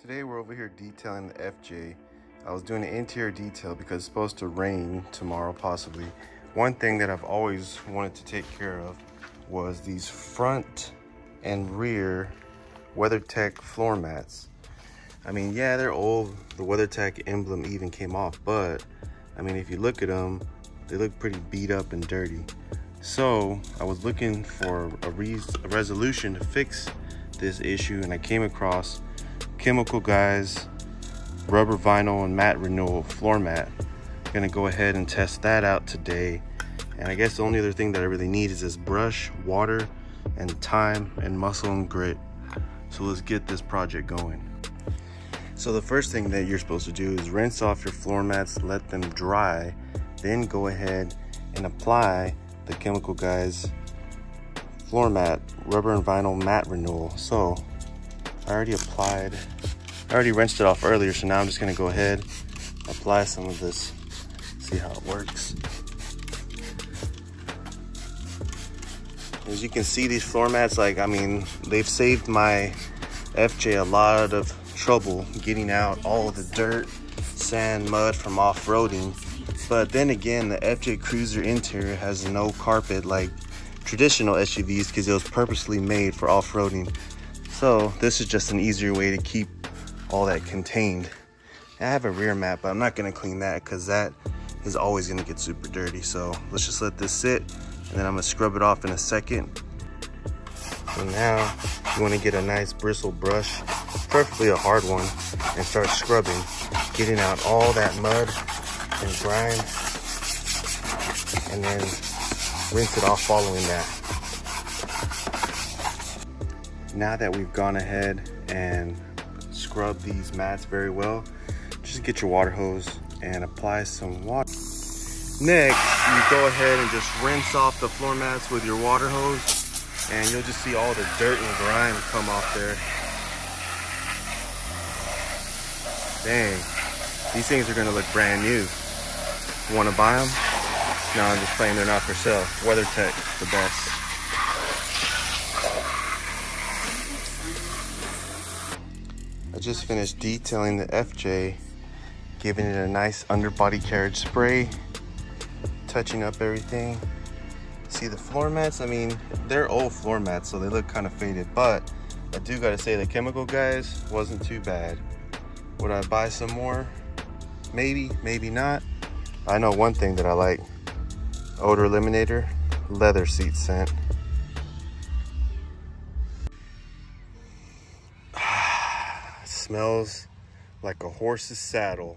Today we're over here detailing the FJ. I was doing an interior detail because it's supposed to rain tomorrow possibly. One thing that I've always wanted to take care of was these front and rear WeatherTech floor mats. I mean, yeah, they're old. The WeatherTech emblem even came off, but I mean, if you look at them, they look pretty beat up and dirty. So I was looking for a, re a resolution to fix this issue and I came across Chemical Guys rubber vinyl and matte renewal floor mat. I'm gonna go ahead and test that out today. And I guess the only other thing that I really need is this brush, water, and time, and muscle and grit. So let's get this project going. So the first thing that you're supposed to do is rinse off your floor mats, let them dry, then go ahead and apply the Chemical Guys floor mat, rubber and vinyl matte renewal. So I already applied, I already rinsed it off earlier, so now I'm just gonna go ahead, apply some of this, see how it works. As you can see, these floor mats, like, I mean, they've saved my FJ a lot of trouble getting out all the dirt, sand, mud from off-roading. But then again, the FJ Cruiser interior has no carpet like traditional SUVs because it was purposely made for off-roading. So this is just an easier way to keep all that contained. I have a rear mat, but I'm not gonna clean that because that is always gonna get super dirty. So let's just let this sit and then I'm gonna scrub it off in a second. So now you wanna get a nice bristle brush, preferably a hard one, and start scrubbing, getting out all that mud and grime, and then rinse it off following that now that we've gone ahead and scrubbed these mats very well, just get your water hose and apply some water. Next, you go ahead and just rinse off the floor mats with your water hose and you'll just see all the dirt and grime come off there. Dang, these things are gonna look brand new. Wanna buy them? No, I'm just playing they're not for sale. WeatherTech, the best. I just finished detailing the FJ, giving it a nice underbody carriage spray, touching up everything. See the floor mats, I mean, they're old floor mats, so they look kind of faded, but I do gotta say the chemical guys wasn't too bad. Would I buy some more? Maybe, maybe not. I know one thing that I like, odor eliminator, leather seat scent. Smells like a horse's saddle.